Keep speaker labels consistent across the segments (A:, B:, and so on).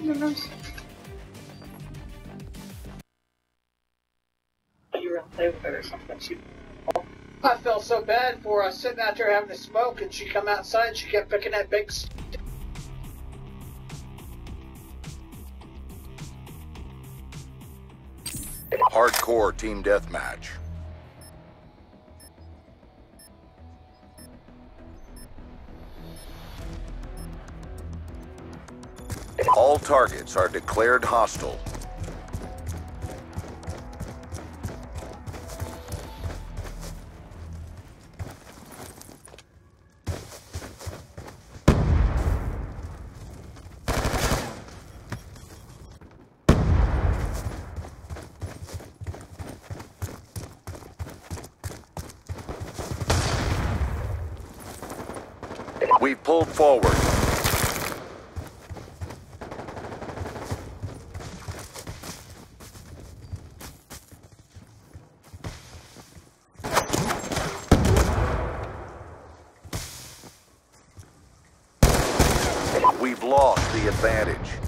A: You were play with her or something. She
B: I felt so bad for her. Sitting out there having a smoke, and she come outside. and She kept picking that big.
C: Hardcore team deathmatch. Targets are declared hostile. We've pulled forward. We've lost the advantage.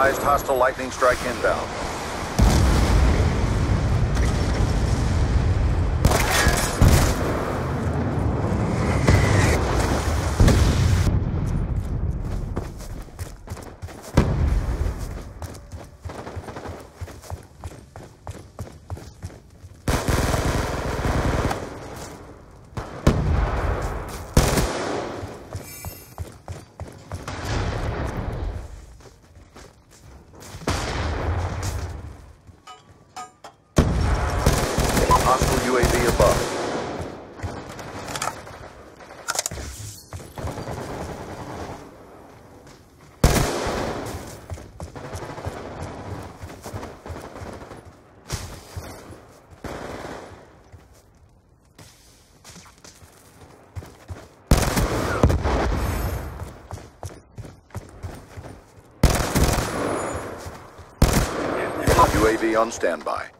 C: Advised, hostile lightning strike inbound. Hostile UAV above. UAV on standby.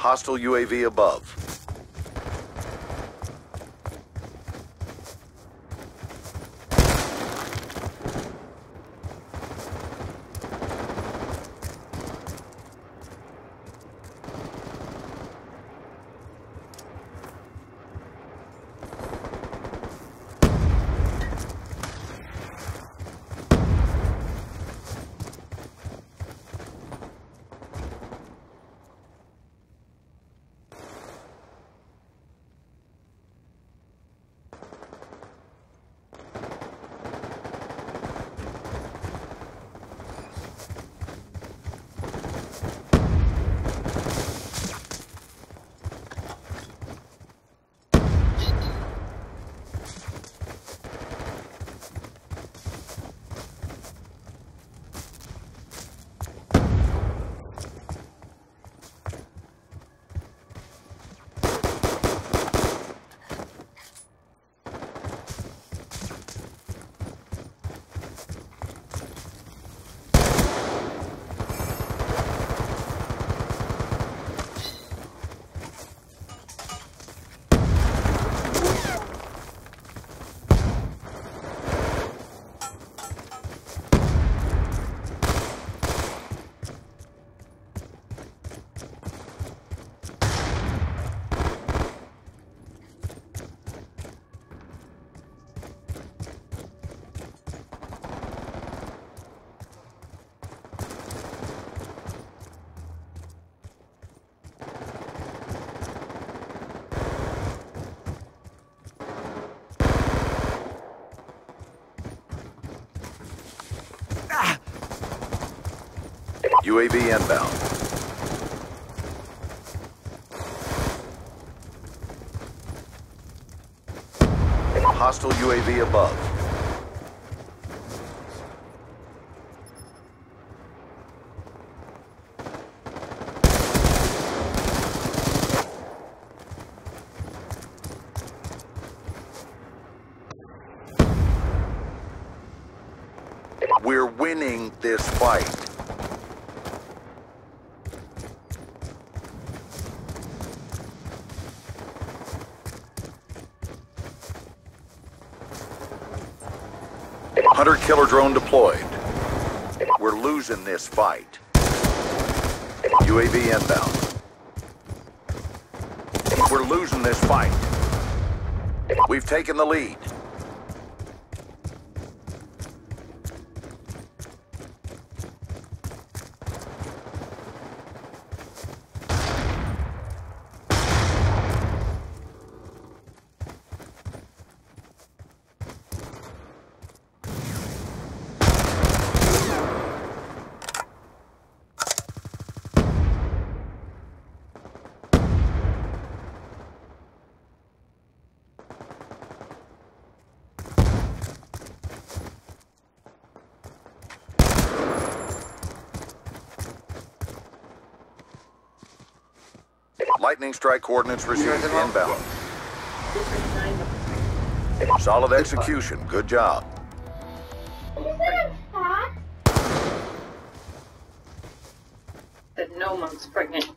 C: Hostile UAV above. UAV inbound. Hostile UAV above. We're winning this fight. Drone deployed. We're losing this fight. UAV inbound. We're losing this fight. We've taken the lead. Lightning strike coordinates received In inbound. Solid execution. Good job.
A: That no one's pregnant.